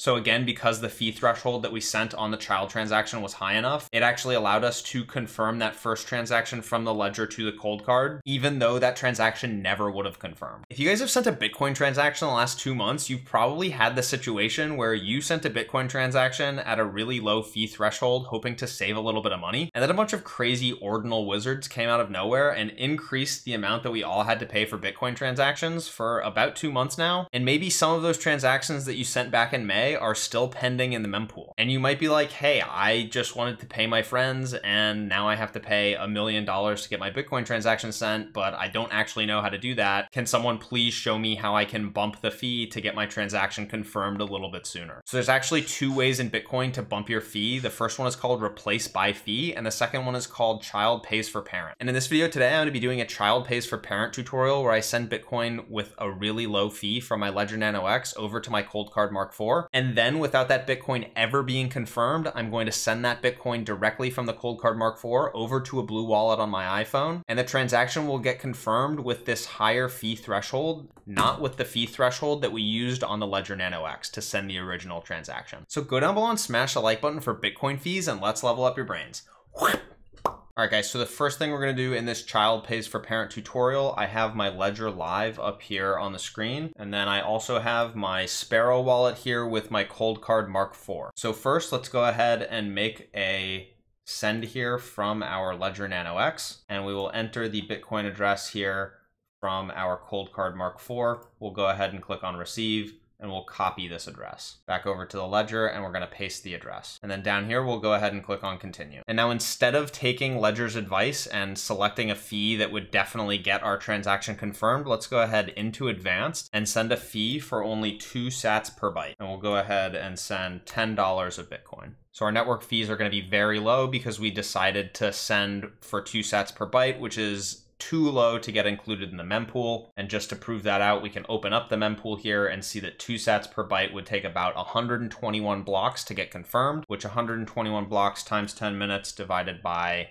So again, because the fee threshold that we sent on the child transaction was high enough, it actually allowed us to confirm that first transaction from the ledger to the Coldcard, even though that transaction never would have confirmed. If you guys have sent a Bitcoin transaction in the last two months, you've probably had the situation where you sent a Bitcoin transaction at a really low fee threshold, hoping to save a little bit of money, and then a bunch of crazy ordinal wizards came out of nowhere and increased the amount that we all had to pay for Bitcoin transactions for about two months now. And maybe some of those transactions that you sent back in May are still pending in the mempool. And you might be like, hey, I just wanted to pay my friends and now I have to pay a million dollars to get my Bitcoin transaction sent, but I don't actually know how to do that. Can someone please show me how I can bump the fee to get my transaction confirmed a little bit sooner? So there's actually two ways in Bitcoin to bump your fee. The first one is called replace by fee, and the second one is called child pays for parent. And in this video today, I'm going to be doing a child pays for parent tutorial where I send Bitcoin with a really low fee from my Ledger Nano X over to my Coldcard Mark IV. And then without that Bitcoin ever being confirmed, I'm going to send that Bitcoin directly from the Coldcard Mark IV over to a Blue Wallet on my iPhone. And the transaction will get confirmed with this higher fee threshold, not with the fee threshold that we used on the Ledger Nano X to send the original transaction. So go down below and smash the like button for Bitcoin fees and let's level up your brains. All right, guys, so the first thing we're gonna do in this child pays for parent tutorial, I have my Ledger Live up here on the screen. And then I also have my Sparrow wallet here with my Coldcard Mark IV. So first, let's go ahead and make a send here from our Ledger Nano X, and we will enter the Bitcoin address here from our Coldcard Mark IV. We'll go ahead and click on receive and we'll copy this address back over to the ledger and we're going to paste the address. And then down here, we'll go ahead and click on continue. And now instead of taking Ledger's advice and selecting a fee that would definitely get our transaction confirmed, let's go ahead into advanced and send a fee for only two sats per byte. And we'll go ahead and send $10 of Bitcoin. So our network fees are going to be very low because we decided to send for two sats per byte, which is too low to get included in the mempool. And just to prove that out, we can open up the mempool here and see that two sats per byte would take about 121 blocks to get confirmed, which 121 blocks times 10 minutes divided by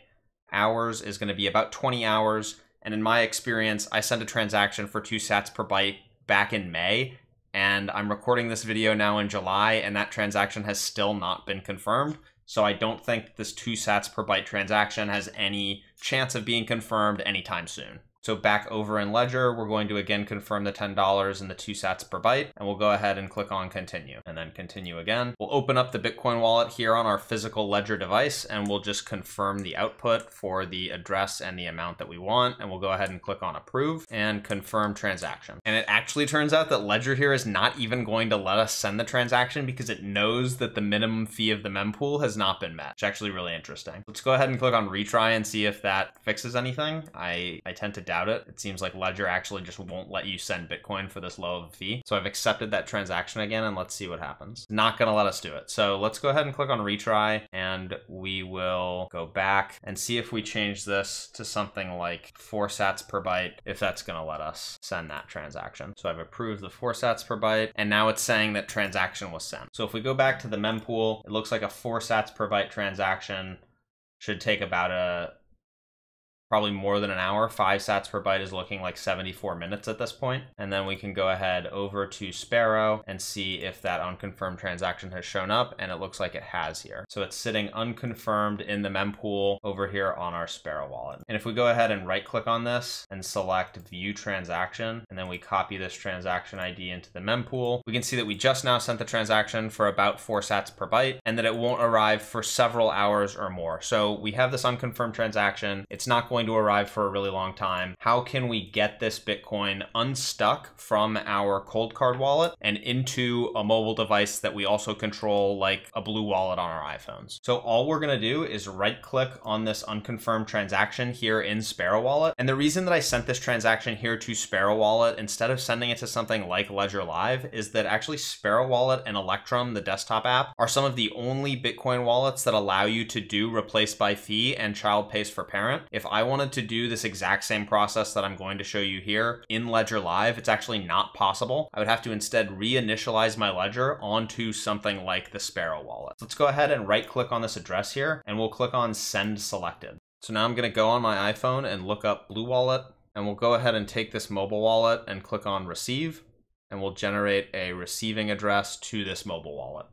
hours is going to be about 20 hours. And in my experience, I sent a transaction for two sats per byte back in May, and I'm recording this video now in July, and that transaction has still not been confirmed. So I don't think this two sats per byte transaction has any chance of being confirmed anytime soon. So back over in Ledger, we're going to again confirm the $10 and the two sats per byte, and we'll go ahead and click on continue and then continue again. We'll open up the Bitcoin wallet here on our physical Ledger device, and we'll just confirm the output for the address and the amount that we want. And we'll go ahead and click on approve and confirm transaction. And it actually turns out that Ledger here is not even going to let us send the transaction because it knows that the minimum fee of the mempool has not been met. It's actually really interesting. Let's go ahead and click on retry and see if that fixes anything. I, I tend to doubt it. It seems like Ledger actually just won't let you send Bitcoin for this low of a fee. So I've accepted that transaction again and let's see what happens. Not gonna let us do it. So let's go ahead and click on retry and we will go back and see if we change this to something like four sats per byte, if that's gonna let us send that transaction. So I've approved the four sats per byte and now it's saying that transaction was sent. So if we go back to the mempool, it looks like a four sats per byte transaction should take about a probably more than an hour. Five sats per byte is looking like 74 minutes at this point. And then we can go ahead over to Sparrow and see if that unconfirmed transaction has shown up. And it looks like it has here. So it's sitting unconfirmed in the mempool over here on our Sparrow wallet. And if we go ahead and right click on this and select view transaction, and then we copy this transaction ID into the mempool, we can see that we just now sent the transaction for about four sats per byte and that it won't arrive for several hours or more. So we have this unconfirmed transaction. It's not going going to arrive for a really long time. How can we get this Bitcoin unstuck from our Coldcard wallet and into a mobile device that we also control like a blue wallet on our iPhones? So all we're going to do is right click on this unconfirmed transaction here in Sparrow Wallet. And the reason that I sent this transaction here to Sparrow Wallet instead of sending it to something like Ledger Live is that actually Sparrow Wallet and Electrum, the desktop app, are some of the only Bitcoin wallets that allow you to do replace by fee and child pays for parent. If I wanted to do this exact same process that I'm going to show you here in Ledger Live, it's actually not possible. I would have to instead reinitialize my ledger onto something like the Sparrow wallet. So Let's go ahead and right click on this address here and we'll click on send selected. So now I'm going to go on my iPhone and look up Blue Wallet and we'll go ahead and take this mobile wallet and click on receive and we'll generate a receiving address to this mobile wallet.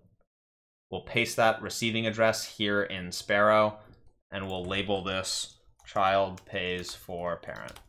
We'll paste that receiving address here in Sparrow, and we'll label this child pays for parent.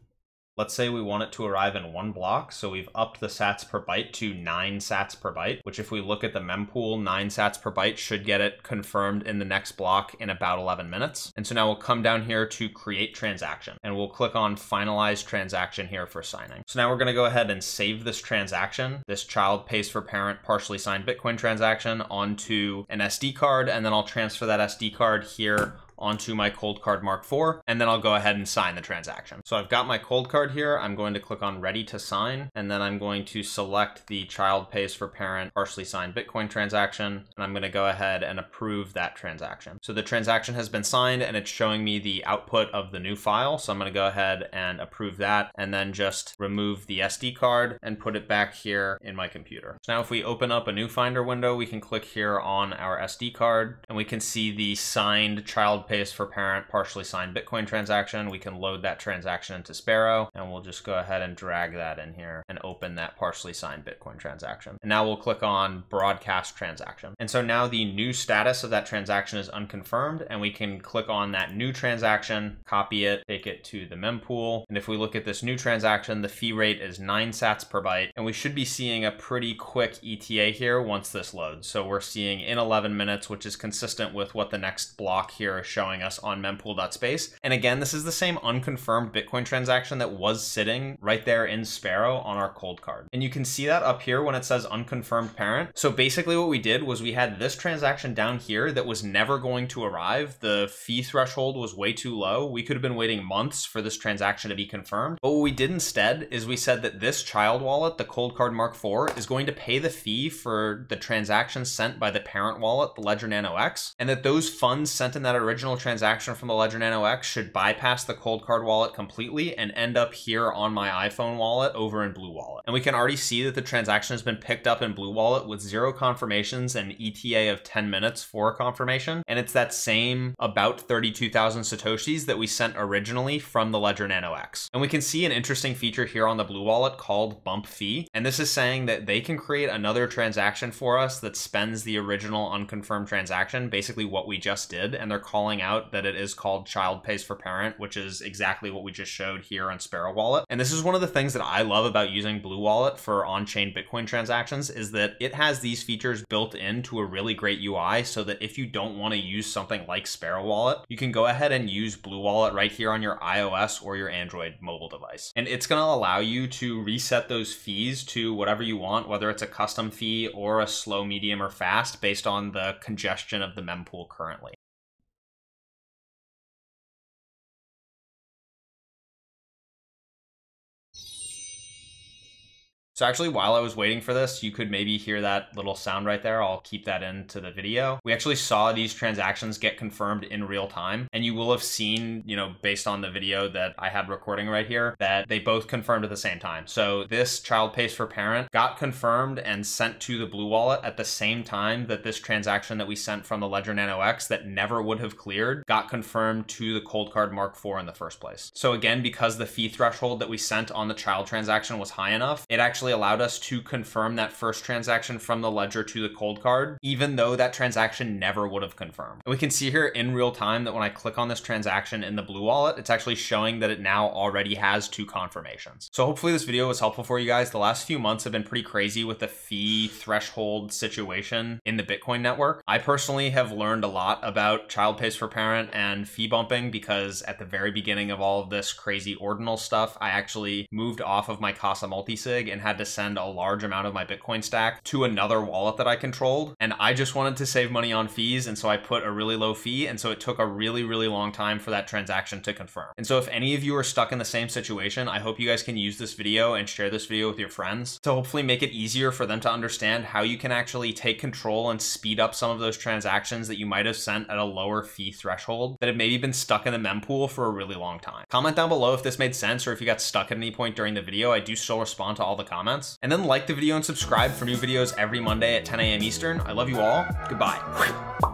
Let's say we want it to arrive in one block, so we've upped the sats per byte to 9 sats per byte, which if we look at the mempool, 9 sats per byte should get it confirmed in the next block in about 11 minutes. And so now we'll come down here to create transaction, and we'll click on finalize transaction here for signing. So now we're gonna go ahead and save this transaction, this child pays for parent partially signed Bitcoin transaction onto an SD card, and then I'll transfer that SD card here onto my Coldcard Mark IV, and then I'll go ahead and sign the transaction. So I've got my Coldcard here. I'm going to click on ready to sign, and then I'm going to select the child pays for parent partially signed Bitcoin transaction, and I'm going to go ahead and approve that transaction. So the transaction has been signed and it's showing me the output of the new file. So I'm going to go ahead and approve that and then just remove the SD card and put it back here in my computer. So now if we open up a new Finder window, we can click here on our SD card and we can see the signed child pays for parent partially signed Bitcoin transaction. We can load that transaction into Sparrow and we'll just go ahead and drag that in here and open that partially signed Bitcoin transaction. And now we'll click on broadcast transaction. And so now the new status of that transaction is unconfirmed and we can click on that new transaction, copy it, take it to the mempool. And if we look at this new transaction, the fee rate is nine sats per byte and we should be seeing a pretty quick ETA here once this loads. So we're seeing in 11 minutes, which is consistent with what the next block here is showing us on mempool.space. And again, this is the same unconfirmed Bitcoin transaction that was sitting right there in Sparrow on our Coldcard. And you can see that up here when it says unconfirmed parent. So basically what we did was we had this transaction down here that was never going to arrive. The fee threshold was way too low. We could have been waiting months for this transaction to be confirmed. But what we did instead is we said that this child wallet, the Coldcard Mark IV, is going to pay the fee for the transaction sent by the parent wallet, the Ledger Nano X, and that those funds sent in that original original transaction from the Ledger Nano X should bypass the Coldcard wallet completely and end up here on my iPhone wallet over in Blue Wallet. And we can already see that the transaction has been picked up in Blue Wallet with zero confirmations and ETA of 10 minutes for confirmation. And it's that same about 32,000 Satoshis that we sent originally from the Ledger Nano X. And we can see an interesting feature here on the Blue Wallet called bump fee. And this is saying that they can create another transaction for us that spends the original unconfirmed transaction, basically what we just did. And they're calling out that it is called child pays for parent, which is exactly what we just showed here on Sparrow Wallet. And this is one of the things that I love about using Blue Wallet for on-chain Bitcoin transactions is that it has these features built into a really great UI so that if you don't want to use something like Sparrow Wallet, you can go ahead and use Blue Wallet right here on your iOS or your Android mobile device. And it's going to allow you to reset those fees to whatever you want, whether it's a custom fee or a slow, medium, or fast based on the congestion of the mempool currently. So actually, while I was waiting for this, you could maybe hear that little sound right there. I'll keep that into the video. We actually saw these transactions get confirmed in real time. And you will have seen, you know, based on the video that I had recording right here, that they both confirmed at the same time. So this child pays for parent got confirmed and sent to the Blue Wallet at the same time that this transaction that we sent from the Ledger Nano X that never would have cleared got confirmed to the Coldcard Mark IV in the first place. So again, because the fee threshold that we sent on the child transaction was high enough, it actually actually allowed us to confirm that first transaction from the ledger to the Coldcard, even though that transaction never would have confirmed. And we can see here in real time that when I click on this transaction in the Blue Wallet, it's actually showing that it now already has two confirmations. So hopefully this video was helpful for you guys. The last few months have been pretty crazy with the fee threshold situation in the Bitcoin network. I personally have learned a lot about child pays for parent and fee bumping because at the very beginning of all of this crazy ordinal stuff, I actually moved off of my Casa multisig and had to send a large amount of my Bitcoin stack to another wallet that I controlled. And I just wanted to save money on fees. And so I put a really low fee. And so it took a really, really long time for that transaction to confirm. And so if any of you are stuck in the same situation, I hope you guys can use this video and share this video with your friends to hopefully make it easier for them to understand how you can actually take control and speed up some of those transactions that you might have sent at a lower fee threshold that have maybe been stuck in the mempool for a really long time. Comment down below if this made sense or if you got stuck at any point during the video. I do still respond to all the comments comments. And then like the video and subscribe for new videos every Monday at 10 a.m. Eastern. I love you all. Goodbye.